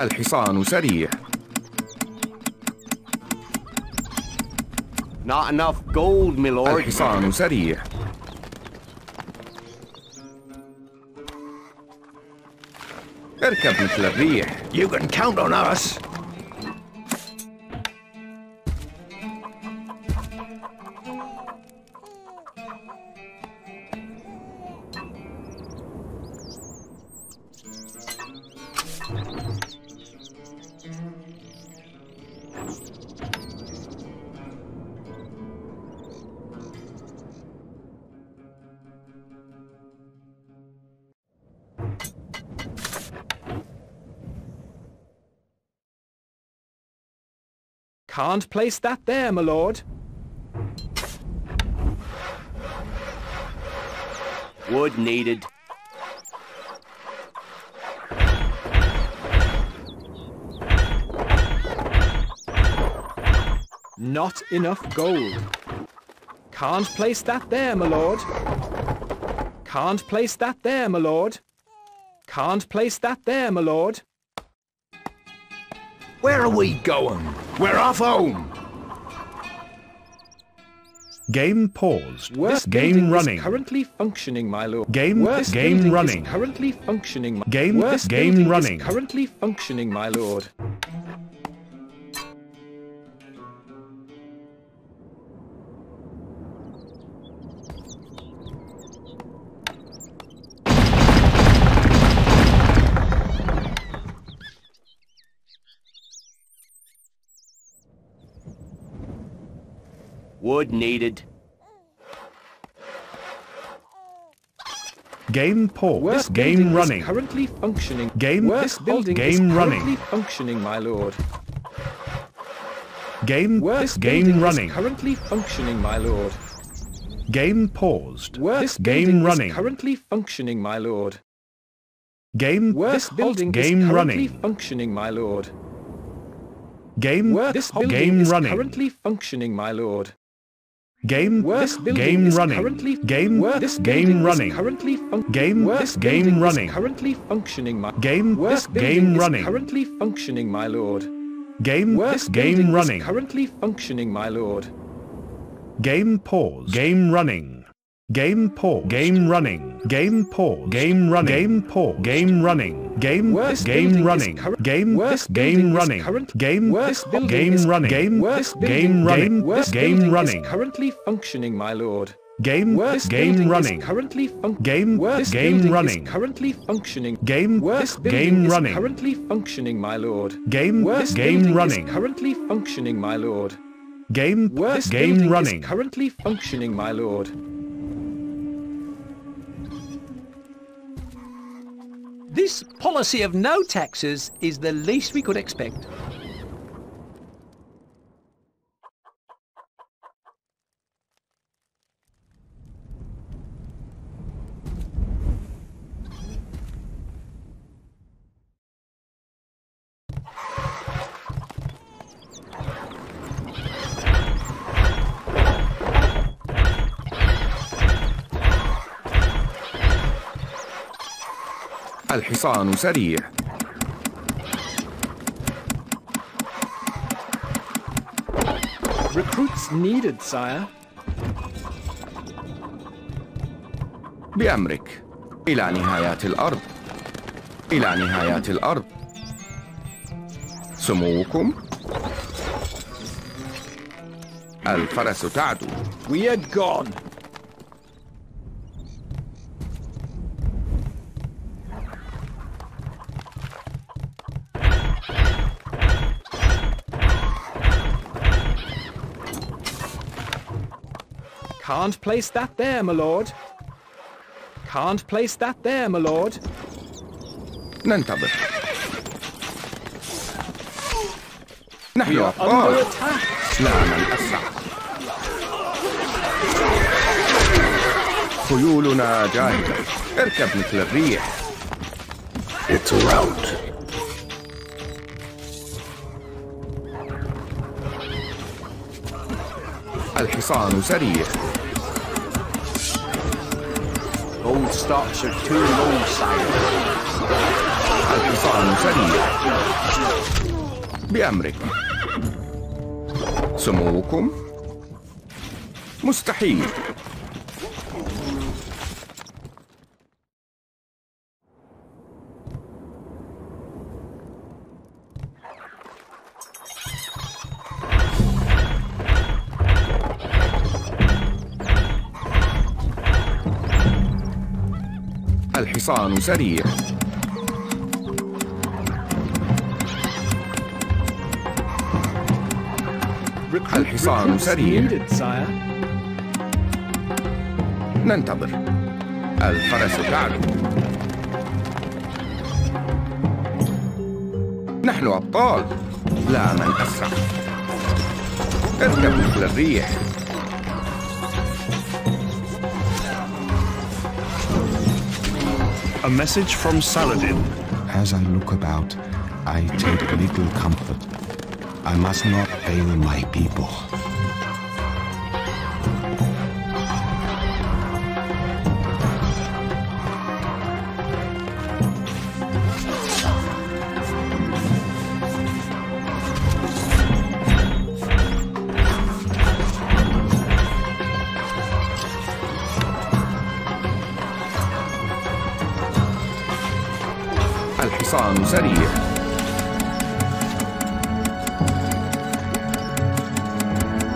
الحصان سريع Not enough gold, my lord. الحصان سريع That can be Flavia. You can count on us. Can't place that there, my lord. Wood needed. Not enough gold. Can't place that there, my lord. Can't place that there, my lord. Can't place that there, my lord. Where are we going? We're off home. Game paused. Worst game running. currently functioning, my lord. Game- Worst game running. Currently functioning. My Game- Worst game running. Currently functioning, my lord. Wood needed. Game paused. Worst building game is running. currently functioning. Game- Worst building is game running. currently functioning, my lord. Game Worst game running. is currently functioning, my lord. Game paused. Worst game running. is currently functioning, my lord. Game Worst building game is currently running. functioning, my lord. Game Worst building game is running. currently functioning, my lord. Game building game running. currently Game worst game running. currently Game worst game running. currently functioning, my Game worst game running. currently functioning, my lord. Game Worst game running. currently functioning, my lord. Game pause. Game running. Game pause. Game running. Game pause. Game running. Game pause. Game running. Game Worst game running. Game building game running. Game building game running. Game Worst game running. Worst Game running. currently functioning, my lord. Game Worst game running. currently fun- Game worst game running. currently functioning. Game building game running. currently functioning, my lord. Game Worst game running. currently functioning, my lord. Game Worst game running. currently functioning, my lord. This policy of no taxes is the least we could expect. الحصان سريع. Recruits needed, sire. بأمرك. إلى نهايات الأرض. إلى نهايات الأرض. سموكم؟ الفرس تعدو. We are gone. Can't place that there, my lord. Can't place that there, my lord. ننتظر نحن Under أبطال attack. لا من أسرع خيولنا جاهزة اركب مثل الريح It's a rout. الحصان سريع Gold stocks are too low, sire. الحصان سريع بأمرك سموكم مستحيل الحصان سريع. الحصان سريع. ننتظر. الفرس تعلو نحن أبطال. لا من أسرع. اركب مثل الريح. A message from Saladin. As I look about, I take little comfort. I must not fail my people. الحصان سريع.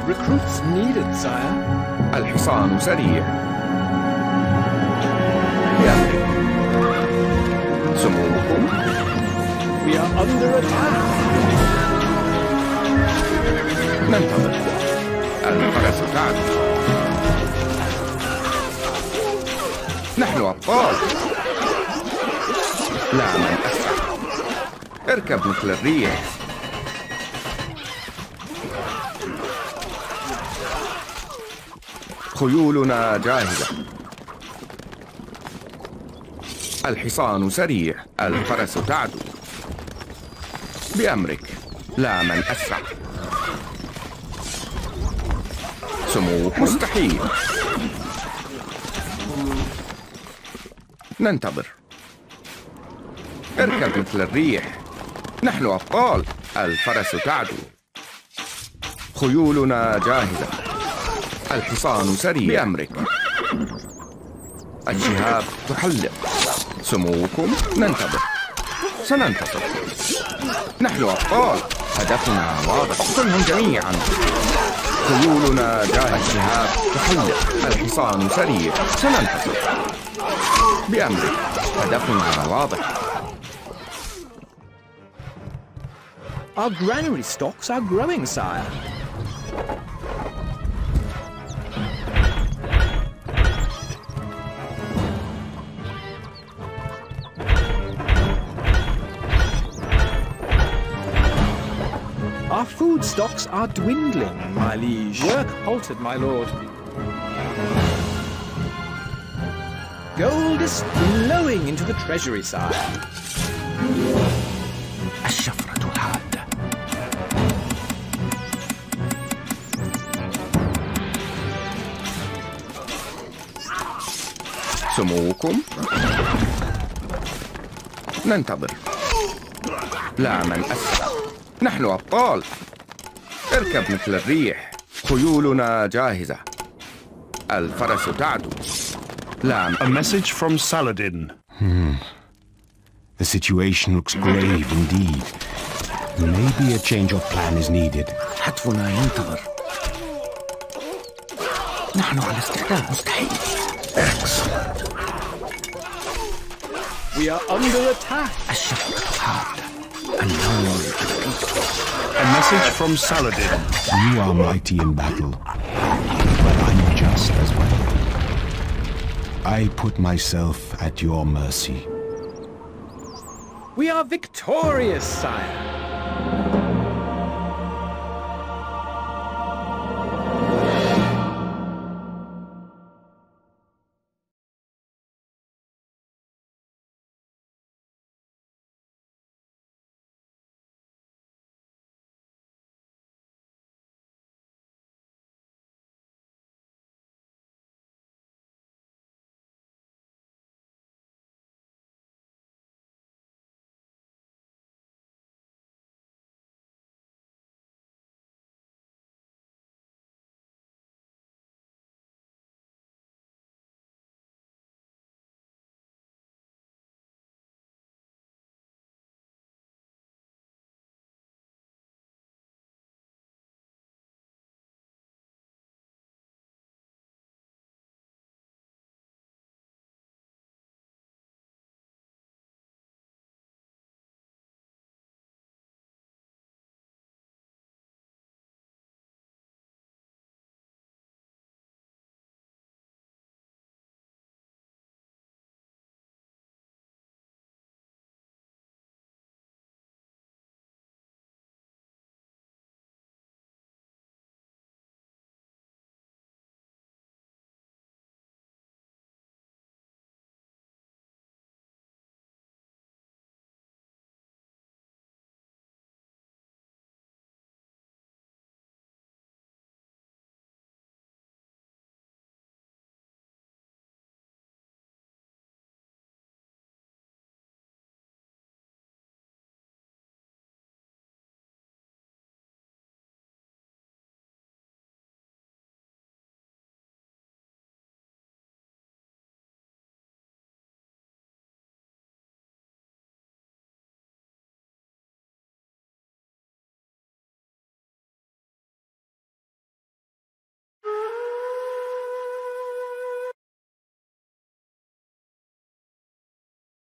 Recruits needed, sire. الحصان سريع. بأمرك سموكم. We are under attack. ننتظر. الفرس تعلو نحن أبطال. لا من اركب مثل الريح. خيولنا جاهزة. الحصان سريع الفرس تعدو. بأمرك لا من أسرع. سموك مستحيل. ننتظر. اركب مثل الريح. نحن أبطال. الفرس تعدو. خيولنا جاهزة. الحصان سريع. بأمرك. الشهاب تحلق. سموكم ننتظر. سننتصر نحن أبطال. هدفنا واضح. كلهم جميعا. خيولنا جاهزة. الشهاب تحلق. الحصان سريع. سننتصر بأمرك. هدفنا واضح. Our granary stocks are growing, sire. Our food stocks are dwindling, my liege. Work halted, my lord. Gold is flowing into the treasury, sire. سموكم. ننتظر. لا من أسرع. نحن أبطال. اركب مثل الريح. خيولنا جاهزة. الفرس تعدو. لا A message from Saladin. The situation looks grave indeed. Maybe a change of plan is needed. حتفنا ينتظر. نحن على استعداد مستحيل. Excellent. We are under attack. A shot card. Unknown to people. A message from Saladin. You are mighty in battle, but I'm just as well. I put myself at your mercy. We are victorious, sire.